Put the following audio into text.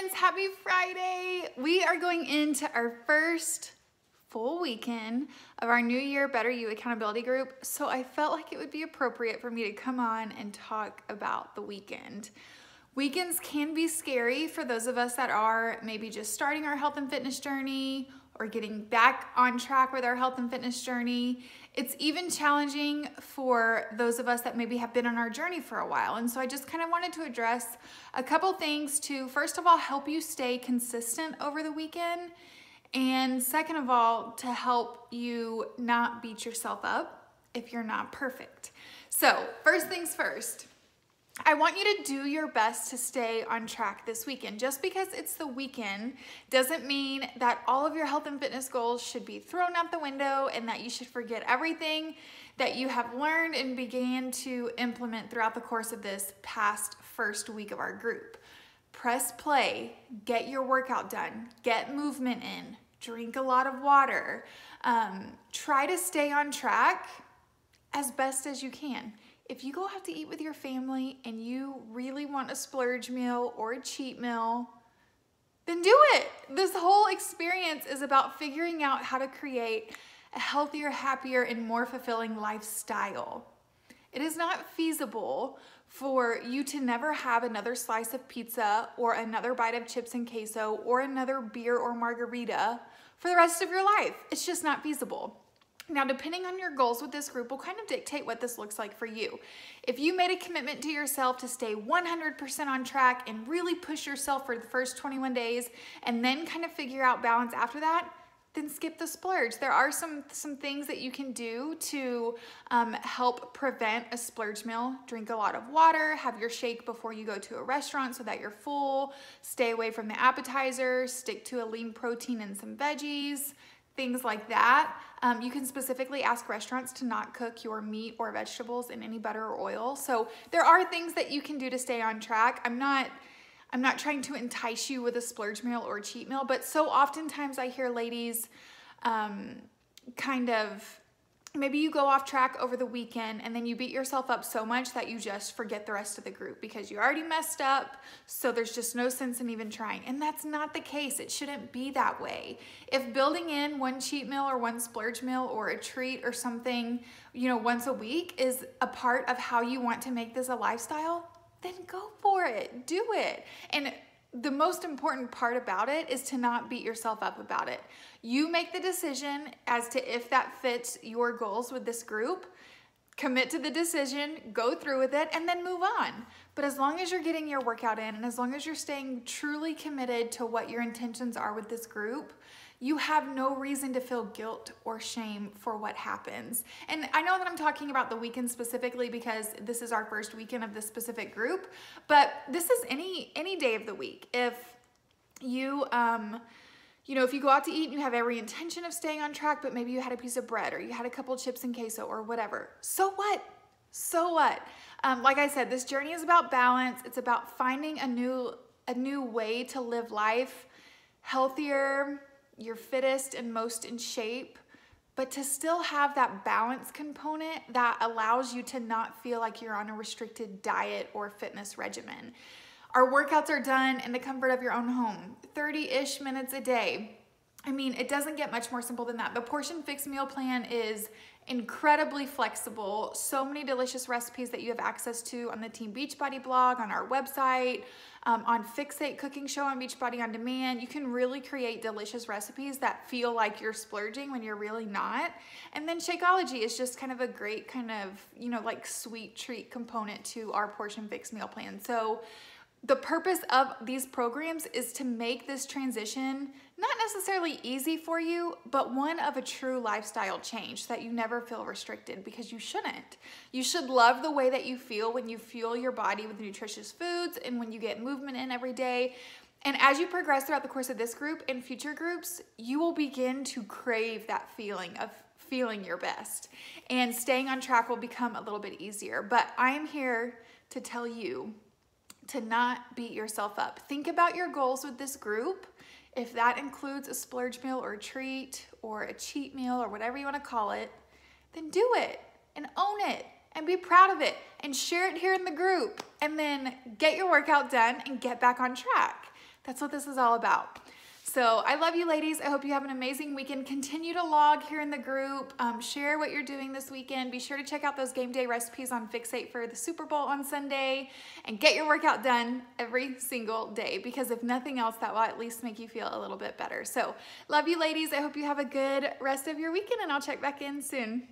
friends, happy Friday. We are going into our first full weekend of our New Year Better You accountability group. So I felt like it would be appropriate for me to come on and talk about the weekend. Weekends can be scary for those of us that are maybe just starting our health and fitness journey or getting back on track with our health and fitness journey. It's even challenging for those of us that maybe have been on our journey for a while. And so I just kind of wanted to address a couple things to, first of all, help you stay consistent over the weekend. And second of all, to help you not beat yourself up if you're not perfect. So, first things first, I want you to do your best to stay on track this weekend. Just because it's the weekend doesn't mean that all of your health and fitness goals should be thrown out the window and that you should forget everything that you have learned and began to implement throughout the course of this past first week of our group. Press play, get your workout done, get movement in, drink a lot of water, um, try to stay on track as best as you can if you go out to eat with your family and you really want a splurge meal or a cheat meal, then do it. This whole experience is about figuring out how to create a healthier, happier, and more fulfilling lifestyle. It is not feasible for you to never have another slice of pizza or another bite of chips and queso or another beer or margarita for the rest of your life. It's just not feasible. Now, depending on your goals with this group will kind of dictate what this looks like for you. If you made a commitment to yourself to stay 100% on track and really push yourself for the first 21 days and then kind of figure out balance after that, then skip the splurge. There are some, some things that you can do to um, help prevent a splurge meal. Drink a lot of water, have your shake before you go to a restaurant so that you're full, stay away from the appetizers, stick to a lean protein and some veggies, things like that. Um, you can specifically ask restaurants to not cook your meat or vegetables in any butter or oil. So there are things that you can do to stay on track. I'm not I'm not trying to entice you with a splurge meal or cheat meal, but so oftentimes I hear ladies um, kind of maybe you go off track over the weekend and then you beat yourself up so much that you just forget the rest of the group because you already messed up. So there's just no sense in even trying. And that's not the case. It shouldn't be that way. If building in one cheat meal or one splurge meal or a treat or something you know once a week is a part of how you want to make this a lifestyle then go for it. Do it. And the most important part about it is to not beat yourself up about it. You make the decision as to if that fits your goals with this group. Commit to the decision, go through with it, and then move on. But as long as you're getting your workout in and as long as you're staying truly committed to what your intentions are with this group, you have no reason to feel guilt or shame for what happens. And I know that I'm talking about the weekend specifically because this is our first weekend of this specific group, but this is any any day of the week. If you um you know, if you go out to eat and you have every intention of staying on track, but maybe you had a piece of bread or you had a couple chips and queso or whatever, so what? So what? Um, like I said, this journey is about balance. It's about finding a new a new way to live life healthier, your fittest and most in shape, but to still have that balance component that allows you to not feel like you're on a restricted diet or fitness regimen. Our workouts are done in the comfort of your own home, 30 ish minutes a day. I mean, it doesn't get much more simple than that. The Portion Fix meal plan is incredibly flexible. So many delicious recipes that you have access to on the Team Beachbody blog, on our website, um, on Fixate Cooking Show on Beachbody On Demand. You can really create delicious recipes that feel like you're splurging when you're really not. And then Shakeology is just kind of a great kind of, you know, like sweet treat component to our Portion Fix meal plan. So the purpose of these programs is to make this transition not necessarily easy for you, but one of a true lifestyle change that you never feel restricted because you shouldn't. You should love the way that you feel when you fuel your body with nutritious foods and when you get movement in every day. And as you progress throughout the course of this group and future groups, you will begin to crave that feeling of feeling your best. And staying on track will become a little bit easier. But I am here to tell you to not beat yourself up. Think about your goals with this group. If that includes a splurge meal or a treat or a cheat meal or whatever you want to call it, then do it and own it and be proud of it and share it here in the group and then get your workout done and get back on track. That's what this is all about. So I love you ladies. I hope you have an amazing weekend. Continue to log here in the group. Um, share what you're doing this weekend. Be sure to check out those game day recipes on Fixate for the Super Bowl on Sunday and get your workout done every single day because if nothing else, that will at least make you feel a little bit better. So love you ladies. I hope you have a good rest of your weekend and I'll check back in soon.